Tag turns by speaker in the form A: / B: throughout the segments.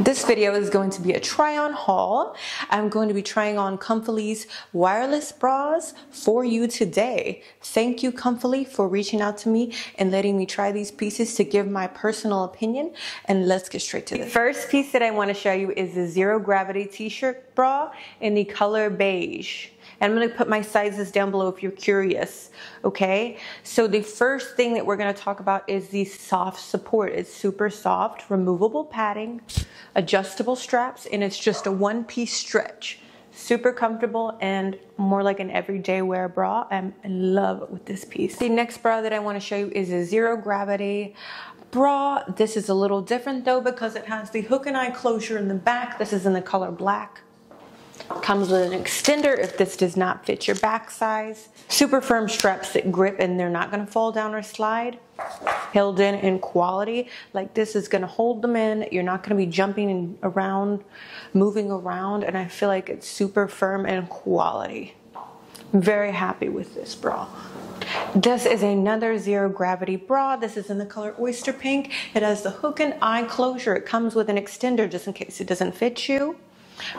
A: This video is going to be a try on haul. I'm going to be trying on Comfelie's wireless bras for you today. Thank you Comfyly for reaching out to me and letting me try these pieces to give my personal opinion and let's get straight to this. The first piece that I want to show you is the Zero Gravity t-shirt bra in the color beige. And I'm gonna put my sizes down below if you're curious, okay? So the first thing that we're gonna talk about is the soft support. It's super soft, removable padding, adjustable straps, and it's just a one piece stretch. Super comfortable and more like an everyday wear bra. I'm in love with this piece. The next bra that I wanna show you is a zero gravity bra. This is a little different though because it has the hook and eye closure in the back. This is in the color black. Comes with an extender if this does not fit your back size. Super firm straps that grip and they're not gonna fall down or slide. Held in in quality. Like this is gonna hold them in. You're not gonna be jumping around, moving around. And I feel like it's super firm and quality. I'm very happy with this bra. This is another zero gravity bra. This is in the color oyster pink. It has the hook and eye closure. It comes with an extender just in case it doesn't fit you.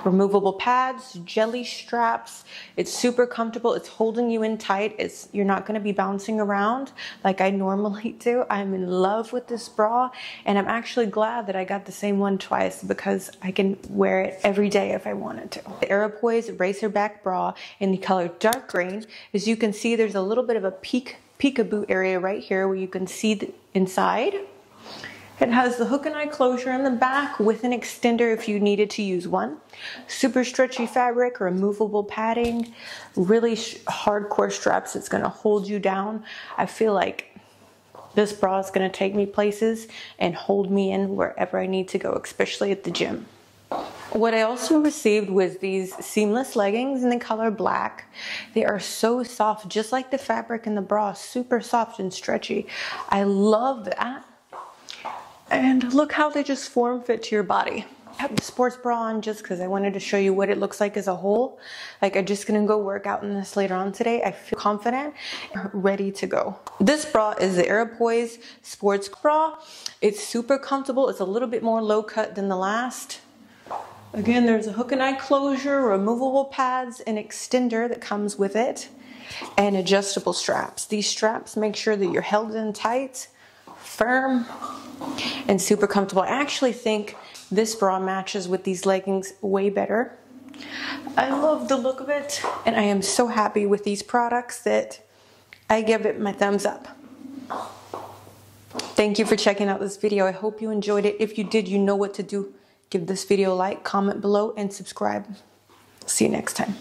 A: Removable pads, jelly straps. It's super comfortable. It's holding you in tight. It's you're not going to be bouncing around like I normally do. I'm in love with this bra and I'm actually glad that I got the same one twice because I can wear it every day if I wanted to. The Aeropoise Racerback bra in the color dark green. As you can see, there's a little bit of a peek peekaboo area right here where you can see the inside. It has the hook and eye closure in the back with an extender if you needed to use one. Super stretchy fabric, removable padding, really hardcore straps. It's gonna hold you down. I feel like this bra is gonna take me places and hold me in wherever I need to go, especially at the gym. What I also received was these seamless leggings in the color black. They are so soft, just like the fabric in the bra, super soft and stretchy. I love that. And look how they just form fit to your body. I have the sports bra on just because I wanted to show you what it looks like as a whole. Like I'm just gonna go work out in this later on today. I feel confident, ready to go. This bra is the Aeropoise sports bra. It's super comfortable. It's a little bit more low cut than the last. Again, there's a hook and eye closure, removable pads, an extender that comes with it, and adjustable straps. These straps make sure that you're held in tight, firm, and super comfortable. I actually think this bra matches with these leggings way better. I love the look of it and I am so happy with these products that I give it my thumbs up. Thank you for checking out this video. I hope you enjoyed it. If you did, you know what to do. Give this video a like, comment below, and subscribe. See you next time.